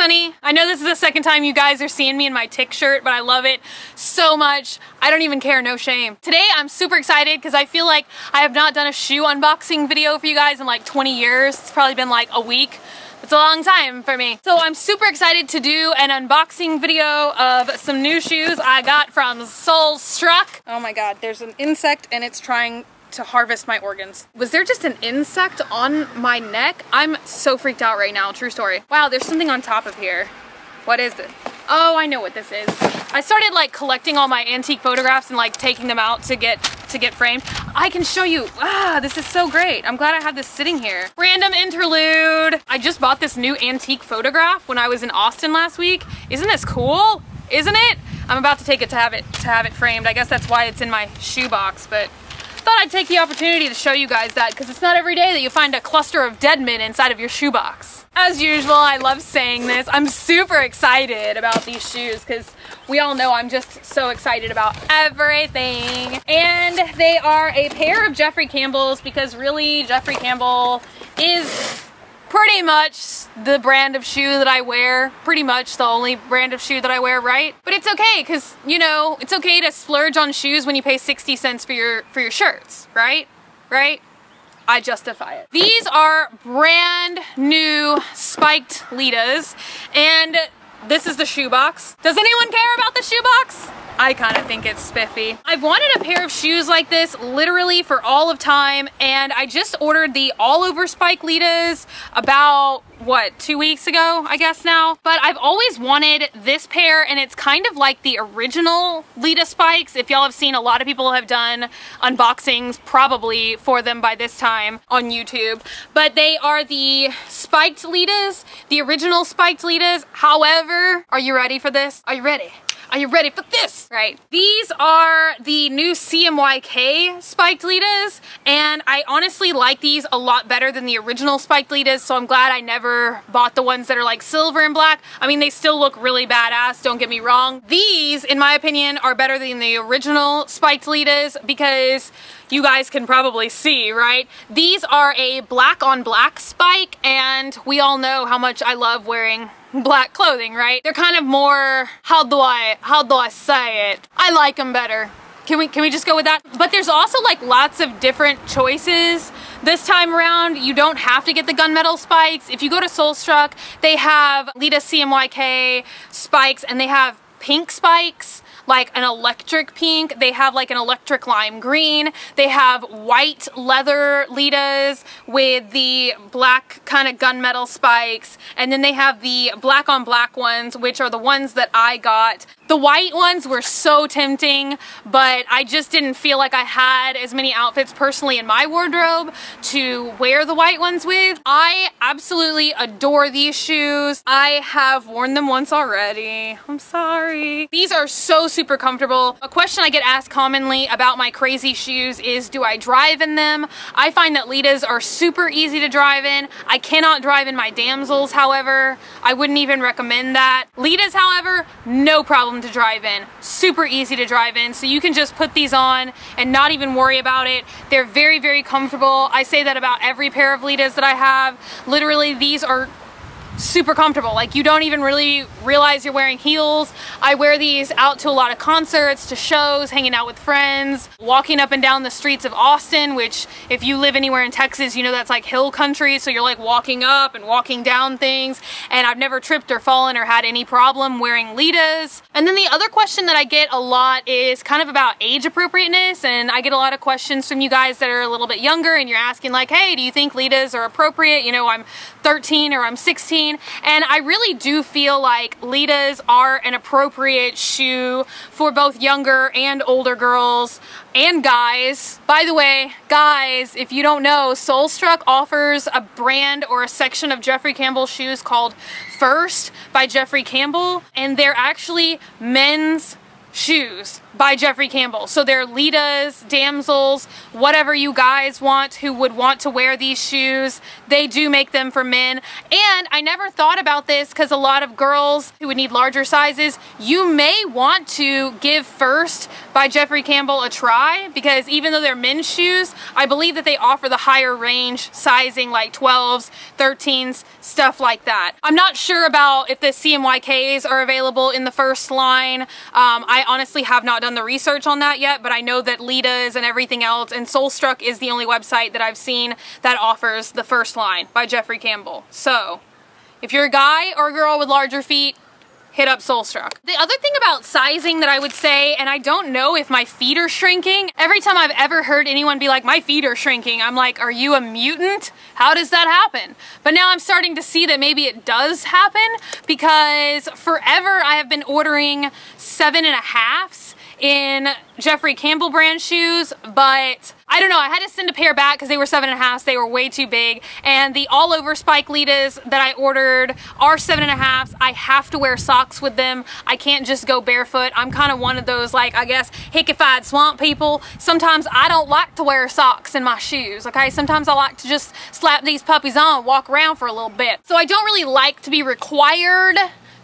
funny? I know this is the second time you guys are seeing me in my tick shirt, but I love it so much. I don't even care, no shame. Today I'm super excited because I feel like I have not done a shoe unboxing video for you guys in like 20 years. It's probably been like a week. It's a long time for me. So I'm super excited to do an unboxing video of some new shoes I got from Solestruck. Oh my god, there's an insect and it's trying to harvest my organs. Was there just an insect on my neck? I'm so freaked out right now, true story. Wow, there's something on top of here. What is it? Oh, I know what this is. I started like collecting all my antique photographs and like taking them out to get to get framed. I can show you. Ah, this is so great. I'm glad I have this sitting here. Random interlude. I just bought this new antique photograph when I was in Austin last week. Isn't this cool? Isn't it? I'm about to take it to have it to have it framed. I guess that's why it's in my shoebox, but thought I'd take the opportunity to show you guys that because it's not every day that you find a cluster of dead men inside of your shoebox. As usual, I love saying this. I'm super excited about these shoes because we all know I'm just so excited about everything. And they are a pair of Jeffrey Campbell's because really Jeffrey Campbell is pretty much the brand of shoe that I wear. Pretty much the only brand of shoe that I wear, right? But it's okay, because, you know, it's okay to splurge on shoes when you pay 60 cents for your, for your shirts, right? Right? I justify it. These are brand new spiked Litas, and this is the shoebox. Does anyone care about the shoebox? I kind of think it's spiffy. I've wanted a pair of shoes like this literally for all of time and I just ordered the all over spike Litas about what two weeks ago I guess now? But I've always wanted this pair and it's kind of like the original Lita spikes. If y'all have seen a lot of people have done unboxings probably for them by this time on YouTube. But they are the spiked Litas the original spiked Litas. However are you ready for this? Are you ready are you ready for this? Right. These are the new CMYK spiked Litas, and I honestly like these a lot better than the original spiked Litas, so I'm glad I never bought the ones that are like silver and black. I mean, they still look really badass, don't get me wrong. These, in my opinion, are better than the original spiked Litas because you guys can probably see, right? These are a black on black spike, and we all know how much I love wearing black clothing, right? They're kind of more, how do I, how do I say it? I like them better. Can we, can we just go with that? But there's also like lots of different choices this time around. You don't have to get the gunmetal spikes. If you go to Solestruck, they have Lita CMYK spikes and they have pink spikes like an electric pink. They have like an electric lime green. They have white leather Litas with the black kind of gunmetal spikes. And then they have the black on black ones, which are the ones that I got. The white ones were so tempting, but I just didn't feel like I had as many outfits personally in my wardrobe to wear the white ones with. I absolutely adore these shoes. I have worn them once already. I'm sorry. These are so super comfortable. A question I get asked commonly about my crazy shoes is do I drive in them? I find that Litas are super easy to drive in. I cannot drive in my damsels, however. I wouldn't even recommend that. Litas, however, no problem to drive in. Super easy to drive in, so you can just put these on and not even worry about it. They're very, very comfortable. I say that about every pair of Litas that I have. Literally, these are super comfortable. Like you don't even really realize you're wearing heels. I wear these out to a lot of concerts, to shows, hanging out with friends, walking up and down the streets of Austin, which if you live anywhere in Texas, you know that's like hill country. So you're like walking up and walking down things. And I've never tripped or fallen or had any problem wearing Litas. And then the other question that I get a lot is kind of about age appropriateness. And I get a lot of questions from you guys that are a little bit younger and you're asking like, hey, do you think Litas are appropriate? You know, I'm 13 or I'm 16 and I really do feel like Litas are an appropriate shoe for both younger and older girls and guys. By the way, guys, if you don't know, Solestruck offers a brand or a section of Jeffrey Campbell shoes called First by Jeffrey Campbell, and they're actually men's shoes by Jeffrey Campbell. So they're Litas, damsels, whatever you guys want who would want to wear these shoes. They do make them for men. And I never thought about this because a lot of girls who would need larger sizes, you may want to give First by Jeffrey Campbell a try because even though they're men's shoes, I believe that they offer the higher range sizing like 12s, 13s, stuff like that. I'm not sure about if the CMYKs are available in the first line. Um, I honestly have not done the research on that yet, but I know that Litas and everything else, and Solestruck is the only website that I've seen that offers the first line by Jeffrey Campbell. So, if you're a guy or a girl with larger feet, hit up Solestruck. The other thing about sizing that I would say, and I don't know if my feet are shrinking, every time I've ever heard anyone be like, my feet are shrinking, I'm like, are you a mutant? How does that happen? But now I'm starting to see that maybe it does happen because forever I have been ordering seven and a halfs in Jeffrey Campbell brand shoes, but I don't know, I had to send a pair back because they were seven and a half, they were way too big. And the all over Spike Litas that I ordered are seven and a half. I have to wear socks with them. I can't just go barefoot. I'm kind of one of those like, I guess, hickified swamp people. Sometimes I don't like to wear socks in my shoes, okay? Sometimes I like to just slap these puppies on, walk around for a little bit. So I don't really like to be required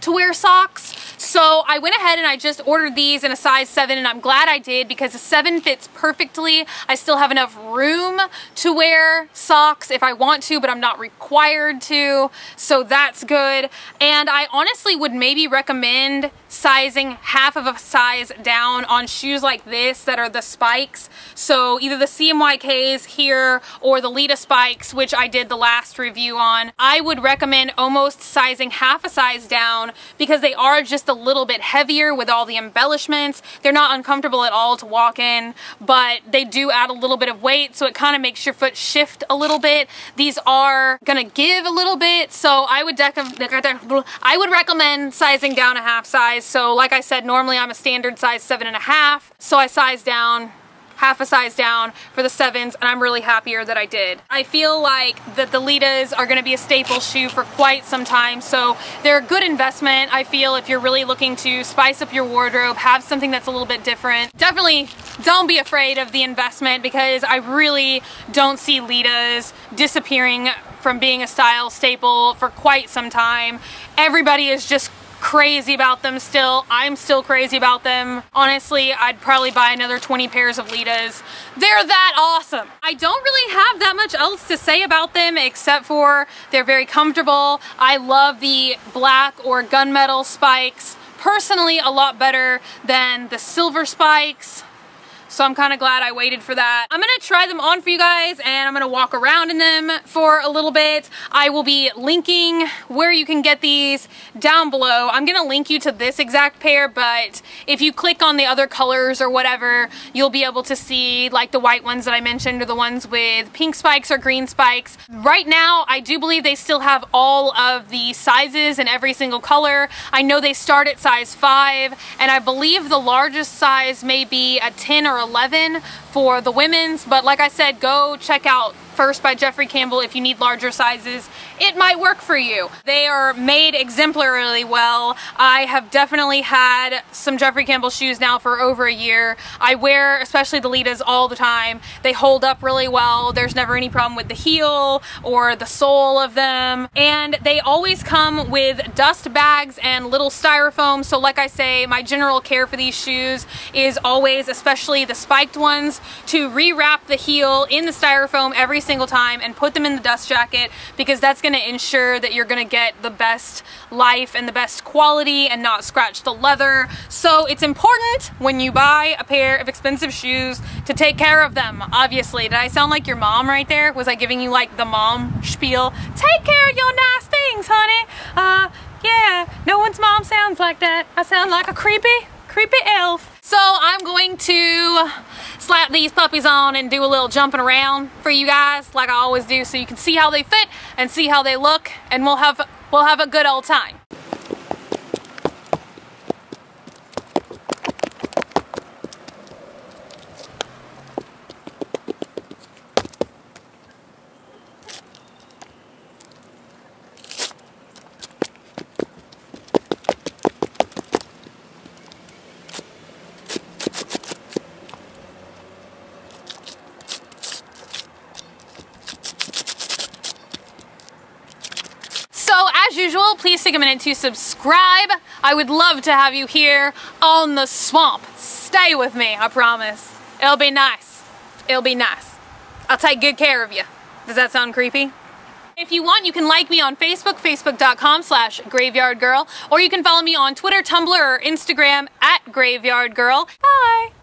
to wear socks. So I went ahead and I just ordered these in a size 7 and I'm glad I did because a 7 fits perfectly. I still have enough room to wear socks if I want to, but I'm not required to. So that's good. And I honestly would maybe recommend sizing half of a size down on shoes like this that are the spikes. So either the CMYKs here or the Lita spikes, which I did the last review on. I would recommend almost sizing half a size down because they are just a little bit heavier with all the embellishments. They're not uncomfortable at all to walk in, but they do add a little bit of weight, so it kind of makes your foot shift a little bit. These are gonna give a little bit, so I would I would recommend sizing down a half size. So like I said, normally I'm a standard size seven and a half, so I size down half a size down for the sevens and I'm really happier that I did. I feel like that the Litas are going to be a staple shoe for quite some time so they're a good investment I feel if you're really looking to spice up your wardrobe, have something that's a little bit different. Definitely don't be afraid of the investment because I really don't see Litas disappearing from being a style staple for quite some time. Everybody is just crazy about them still. I'm still crazy about them. Honestly, I'd probably buy another 20 pairs of Litas. They're that awesome. I don't really have that much else to say about them except for they're very comfortable. I love the black or gunmetal spikes. Personally, a lot better than the silver spikes. So I'm kind of glad I waited for that. I'm to try them on for you guys and I'm to walk around in them for a little bit. I will be linking where you can get these down below. I'm to link you to this exact pair, but if you click on the other colors or whatever, you'll be able to see like the white ones that I mentioned or the ones with pink spikes or green spikes. Right now, I do believe they still have all of the sizes in every single color. I know they start at size 5 and I believe the largest size may be a 10 or 11 for the women's, but like I said, go check out First by Jeffrey Campbell if you need larger sizes. It might work for you. They are made exemplarily well. I have definitely had some Jeffrey Campbell shoes now for over a year. I wear especially the Litas all the time. They hold up really well. There's never any problem with the heel or the sole of them. And they always come with dust bags and little styrofoam. So like I say, my general care for these shoes is always, especially the spiked ones, to rewrap the heel in the styrofoam every single time and put them in the dust jacket because that's going to ensure that you're going to get the best life and the best quality and not scratch the leather. So it's important when you buy a pair of expensive shoes to take care of them, obviously. Did I sound like your mom right there? Was I giving you like the mom spiel? Take care of your nice things, honey. Uh, yeah, no one's mom sounds like that. I sound like a creepy, creepy elf. So I'm going to slap these puppies on and do a little jumping around for you guys like I always do so you can see how they fit and see how they look and we'll have we'll have a good old time. Please take a minute to subscribe. I would love to have you here on the swamp. Stay with me, I promise. It'll be nice. It'll be nice. I'll take good care of you. Does that sound creepy? If you want, you can like me on Facebook, facebook.com slash graveyardgirl, or you can follow me on Twitter, Tumblr, or Instagram at graveyardgirl. Bye!